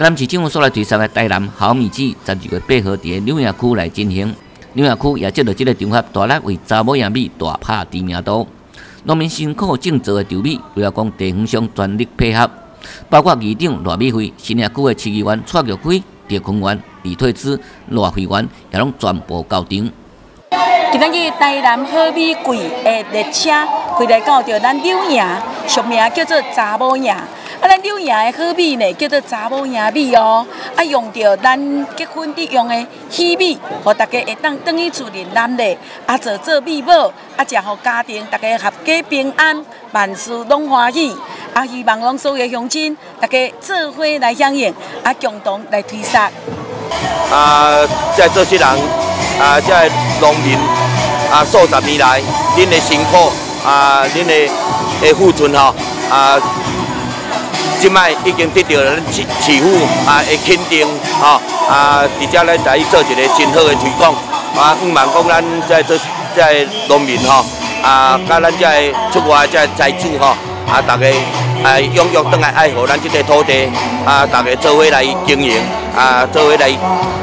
台南市政府所来推出的台南好米季，十二月八号伫纽约区来进行。纽约区也接到这个场合，大力为查某亚米大拍知名度。农民辛苦种植的稻米，为了讲地方上全力配合，包括议长赖美惠、新亚区的市议员蔡玉辉、叶坤元、李退之、赖会员，也拢全部到场。今日台南好米贵的列车开来到着咱柳营，俗名叫做查某营。啊，咱柳营的好米呢，叫做查某营米哦。啊，用着咱结婚的用的喜米，互大家会当等于厝里咱的，啊做做米宝，啊食互家庭大家合家平安，万事拢欢喜。啊，希望拢所有乡亲大家做伙来响应，啊共同来推杀。啊，在这些人，啊，在农民，啊，数十年来，恁的辛苦，啊，恁的的付出吼，啊，即摆已经得到咱市市府啊的肯定，吼，啊，直接来在做一个真好的推广，啊，希望讲咱在这在农民吼，啊，甲咱在出外在财主吼，啊，大家。啊，踊跃登来爱护咱这个土地，啊，大家做伙来经营，啊，做伙来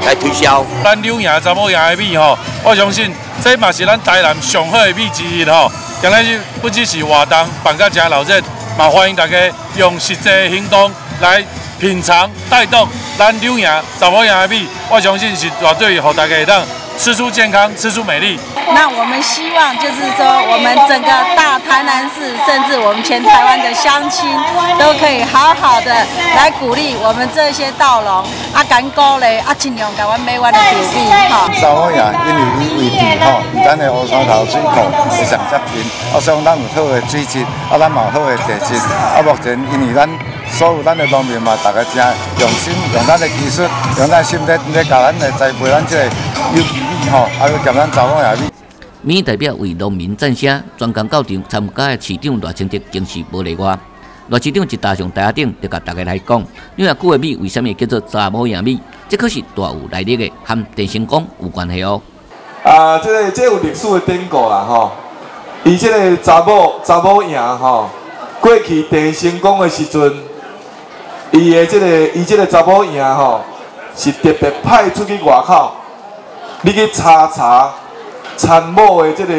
来推销。咱柳营查某营的米吼，我相信这嘛是咱台南上好的米之一吼。今日不只是活动办甲真热闹，也欢迎大家用实际行动来品尝、带动咱柳营查某营的米。我相信是绝对让大家会当。吃出健康，吃出美丽。那我们希望就是说，我们整个大台南市，甚至我们全台湾的乡亲，都可以好好的来鼓励我们这些道龙，啊，敢鼓励，啊，尽量台湾美湾的土地，哈。沙漠呀，因为伊位置吼，咱的乌山头水库非常接近，啊，所以咱有好的水质，啊，咱有好的地质，啊，目前因为咱。所有咱的农民嘛，大家真用心，用咱的技术，用咱心力来教咱来栽培咱这个有机米吼，还有教咱查某米。米代表为农民赞声，专工到场参加的市长赖清德更是无例外。赖市长一搭上台下顶，就甲大家来讲，因为古的米为什么叫做查某样米？这可是大有来历的，和电成功有关系哦。啊，这个这有历史的典故啦吼。伊这个查某查某赢吼，过去电成功的时阵。伊的即个，伊即个查某营吼，是特别派出去外口，你去查查参谋的即个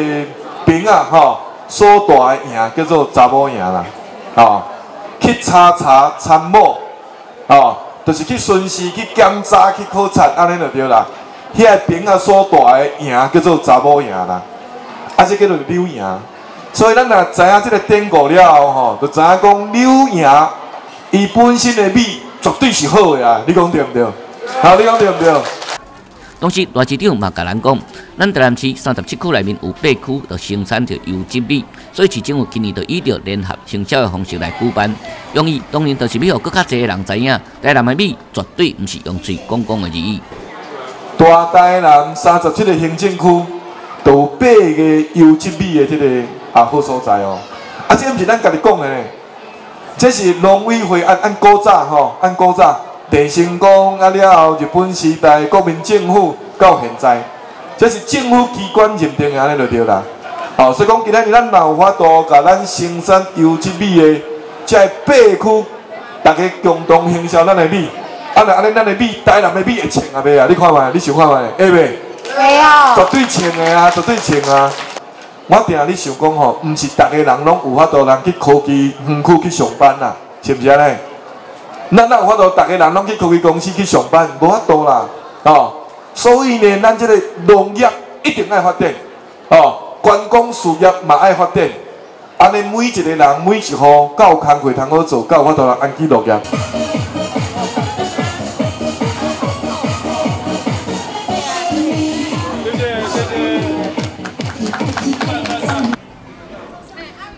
兵啊吼，所大的赢叫做查某赢啦，吼，去查查参谋，吼，就是去巡视、去检查、去考察，安尼就对啦。遐个兵啊所大的赢叫做查某赢啦，啊，这叫做柳赢。所以咱若知影即个典故了后吼，就知影讲柳赢。伊本身的米绝对是好的啊！你讲对毋对？好，你讲对毋对？同时，赖市长嘛甲咱讲，咱台南市三十七区内面有八区就生产着优质米，所以市政府今年就以着联合行销的方式来举办，用意当然就是要互更较侪人知影，台南的米绝对毋是用嘴讲讲的而已。大台南三十七个行政区都有八个优质米的这个啊好所在哦，啊，这毋是咱家己讲的呢。这是农委会按按古早吼，按古早地成功啊了后，日本时代国民政府到现在，这是政府机关认定安尼就对啦。哦，所以讲今仔日咱有法度，甲咱生产优质米的这八区，大家共同行销咱的米。啊，那安尼咱的米，台南的米会穿啊袂啊？你看卖，你想看卖？会袂？会啊。绝对穿的啊，绝对穿啊。我定咧想讲吼，毋是逐个人拢有法度人去科技园区去上班啦，是毋是安尼？咱哪有法度逐个人拢去科技公司去上班？无法度啦，哦。所以呢，咱即个农业一定爱发展，哦，观光事业嘛爱发展。安尼每一个人每一户够工课通好做，够法度人安居乐业。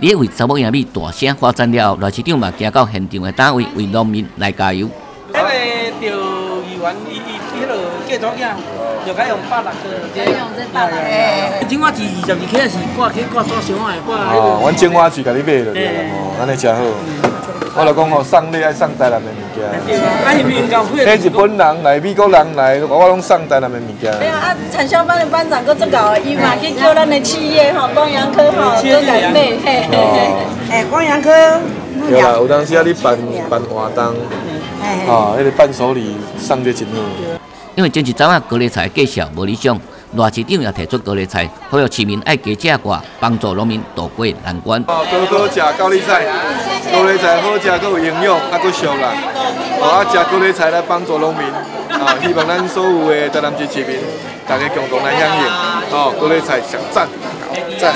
你为查某亚米大声发展了，赖市长嘛行到现场的单位为农民来加油。迄个钓鱼员，伊伊迄落计作业，就该用八六个。该用这八六个。青蛙是二十二克是挂起挂抓小的挂迄个。哦，阮青蛙是甲你买了，哦，安尼真好。我来讲吼，送礼爱送台南的物件。迄日本人来，美国人来，我拢送台南的物件。对啊，啊，产销班的班长搁做搞，伊嘛去叫咱的企业吼，光阳科吼，搁来买，嘿嘿嘿。哎，光阳科。有啦，有当时啊，你办办活动，啊，迄个伴手礼送得真好。因为前一早啊，高丽菜价销无理想，热市长也提出高丽菜，呼吁市民爱加食寡，帮助农民渡过难关。哦，多多食高丽菜，高丽菜好食，佮有营养，还，佮俗啦。哦，啊，食高丽菜来帮助农民，啊，希望咱所有的台南市市民，大家共同来响应。哦，高丽菜上赞，赞。